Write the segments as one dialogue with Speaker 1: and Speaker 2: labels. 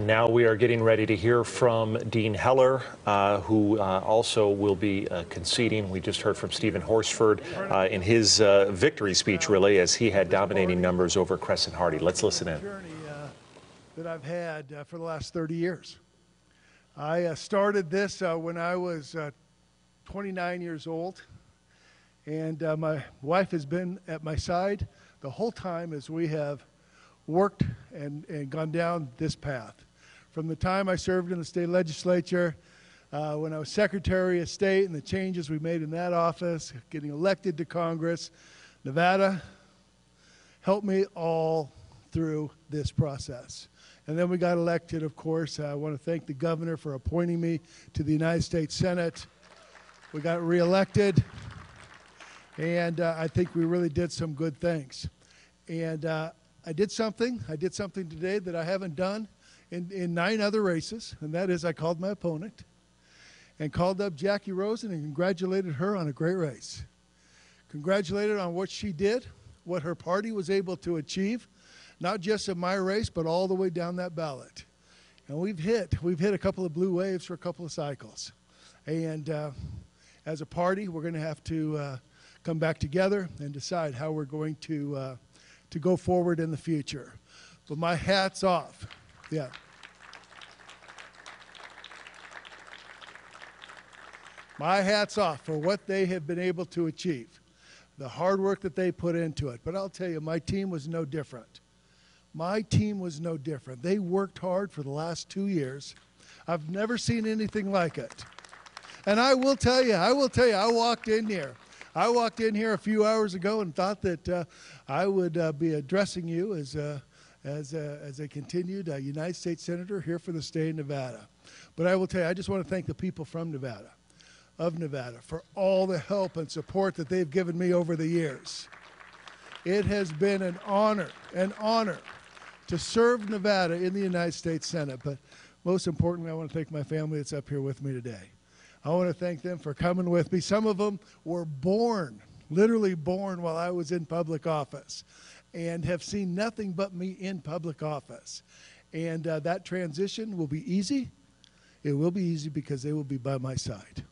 Speaker 1: Now we are getting ready to hear from Dean Heller, uh, who uh, also will be uh, conceding. We just heard from Steven Horsford uh, in his uh, victory speech, really, as he had dominating numbers over Crescent Hardy. Let's listen in.
Speaker 2: Journey uh, that I've had for the last 30 years. I started this when I was 29 years old, and my wife has been at my side the whole time as we have worked and, and gone down this path. From the time I served in the state legislature, uh, when I was Secretary of State and the changes we made in that office, getting elected to Congress, Nevada helped me all through this process. And then we got elected, of course. I want to thank the governor for appointing me to the United States Senate. We got reelected, and uh, I think we really did some good things. And uh, I did something. I did something today that I haven't done in, in nine other races, and that is I called my opponent and called up Jacky Rosen and congratulated her on a great race. Congratulated on what she did, what her party was able to achieve, not just in my race, but all the way down that ballot. And we've hit, we've hit a couple of blue waves for a couple of cycles. And uh, as a party, we're going to have to uh, come back together and decide how we're going to uh, to go forward in the future. But my hat's off. Yeah. My hat's off for what they have been able to achieve, the hard work that they put into it. But I'll tell you, my team was no different. My team was no different. They worked hard for the last two years. I've never seen anything like it. And I will tell you, I will tell you, I walked in here I walked in here a few hours ago and thought that uh, I would uh, be addressing you as, uh, as, uh, as a continued uh, United States Senator here for the state of Nevada. But I will tell you, I just want to thank the people from Nevada, of Nevada, for all the help and support that they've given me over the years. It has been an honor, an honor to serve Nevada in the United States Senate. But most importantly, I want to thank my family that's up here with me today. I want to thank them for coming with me. Some of them were born, literally born while I was in public office, and have seen nothing but me in public office. And uh, that transition will be easy. It will be easy because they will be by my side.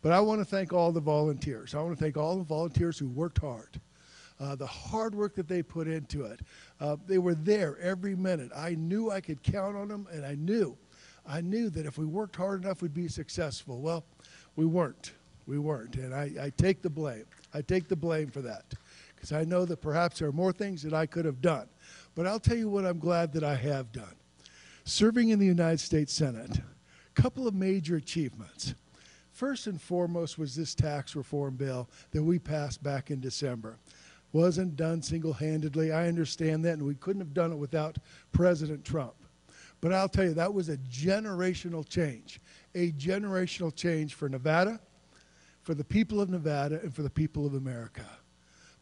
Speaker 2: But I want to thank all the volunteers. I want to thank all the volunteers who worked hard. Uh, the hard work that they put into it. Uh, they were there every minute. I knew I could count on them, and I knew I knew that if we worked hard enough, we'd be successful. Well, we weren't. We weren't. And I, I take the blame. I take the blame for that because I know that perhaps there are more things that I could have done. But I'll tell you what I'm glad that I have done. Serving in the United States Senate, a couple of major achievements. First and foremost was this tax reform bill that we passed back in December. Wasn't done single handedly. I understand that, and we couldn't have done it without President Trump. But I'll tell you, that was a generational change, a generational change for Nevada, for the people of Nevada, and for the people of America.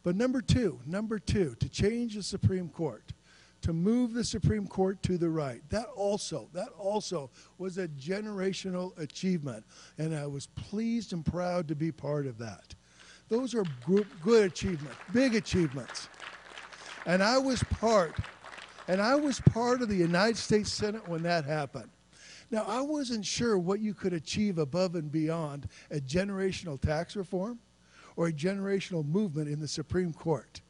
Speaker 2: But number two, number two, to change the Supreme Court, to move the Supreme Court to the right, that also, that also was a generational achievement. And I was pleased and proud to be part of that. Those are good achievements, big achievements. And I was part and I was part of the United States Senate when that happened. Now, I wasn't sure what you could achieve above and beyond a generational tax reform or a generational movement in the Supreme Court.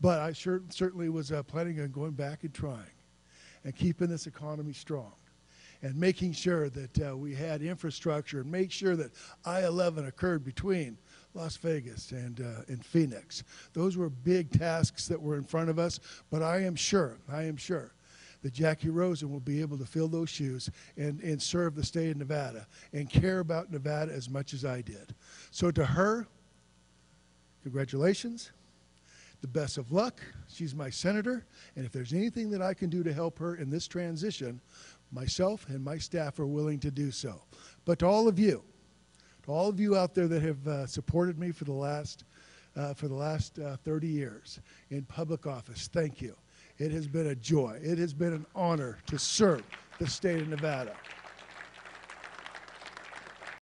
Speaker 2: But I sure, certainly was uh, planning on going back and trying and keeping this economy strong and making sure that uh, we had infrastructure and make sure that I-11 occurred between Las Vegas and, uh, and Phoenix. Those were big tasks that were in front of us, but I am sure, I am sure that Jacky Rosen will be able to fill those shoes and, and serve the state of Nevada and care about Nevada as much as I did. So to her, congratulations. The best of luck. She's my senator, and if there's anything that I can do to help her in this transition, myself and my staff are willing to do so. But to all of you, to all of you out there that have uh, supported me for the last, uh, for the last uh, 30 years in public office, thank you. It has been a joy. It has been an honor to serve the state of Nevada.